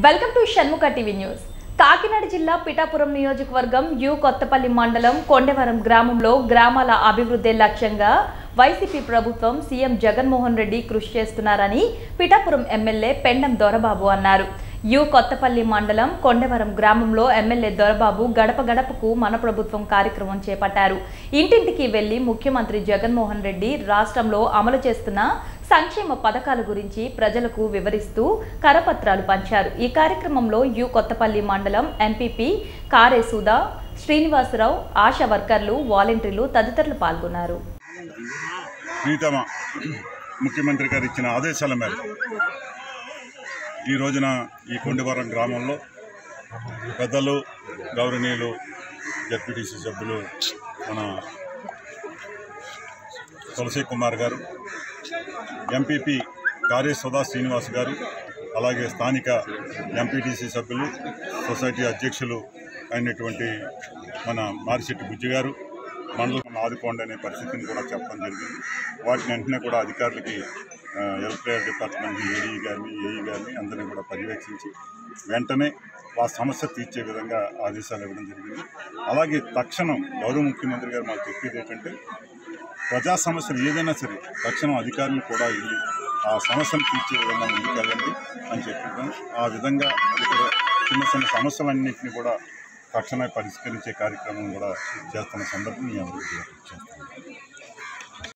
Welcome to Shanmukha TV news. Kakinada జిల్లా పిఠాపురం నియోజకవర్గం you Kothapalli మండలం కొండవరం గ్రామంలో గ్రామాల అభివృద్ధి లక్ష్యంగా వైసీపీ ప్రభుత్వం సీఎం జగన్మోహన్ రెడ్డి కృషి చేస్తున్నారని పిఠాపురం ఎమ్మెల్యే పెండం దొరబాబు అన్నారు. యు కొత్తపల్లి మండలం కొండవరం గ్రామంలో ఎమ్మెల్యే దొరబాబు గడప గడపకు మన ప్రభుత్వం కార్యక్రమం చేపట్టారు. ఇంటింటికి వెళ్ళి ముఖ్యమంత్రి జగన్మోహన్ రెడ్డి రాష్ట్రంలో అమలు చేస్తున్న సంక్షేమ పథకాల గురించి ప్రజలకు వివరిస్తూ కరపత్రాలు పంచారు. ఈ కార్యక్రమంలో యు కొత్తపల్లి మండలం ఎంపీపీ కారే సుధా శ్రీనివాసరావు ఆశా వర్కర్లు వాలంటీర్లు తదితరులు పాల్గొన్నారు. ముఖ్యమంత్రి గారు ఇచ్చిన ఆదేశాల మేరకు ఈ రోజున ఈ కొండవరం గ్రామంలో పెద్దలు గౌరవనీయులు జడ్పీటీసీ సభ్యులు మన తులసి కుమార్ గారు ఎంపీపీ కార్య సుధా శ్రీనివాస్ గారు అలాగే స్థానిక ఎంపీటీసీ సభ్యులు సొసైటీ అధ్యక్షులు అయినటువంటి మన మారిశెట్టి బుజ్జి గారు మండలం ఆదుకోండి అనే పరిస్థితిని కూడా చెప్పడం జరిగింది. వాటిని వెంటనే కూడా అధికారులకి ఆ, వెల్ఫేర్ డిపార్ట్మెంట్ ఏడీ గారిని ఏఈ గారిని అందరినీ కూడా పర్యవేక్షించి వెంటనే ఆ సమస్య తీర్చే విధంగా ఆదేశాలు ఇవ్వడం జరిగింది. అలాగే తక్షణం గౌరవ ముఖ్యమంత్రి గారు మాకు చెప్పేది ఏంటంటే ప్రజా సమస్యలు ఏదైనా సరే తక్షణం అధికారులు కూడా వెళ్ళి ఆ సమస్యను తీర్చే విధంగా ముందుకెళ్ళండి అని చెప్పాను. ఆ విధంగా ఇక్కడ చిన్న చిన్న సమస్యలన్నింటినీ కూడా తక్షణమే పరిష్కరించే కార్యక్రమం కూడా చేస్తున్న సందర్భం నేను అందరికీ చేస్తాను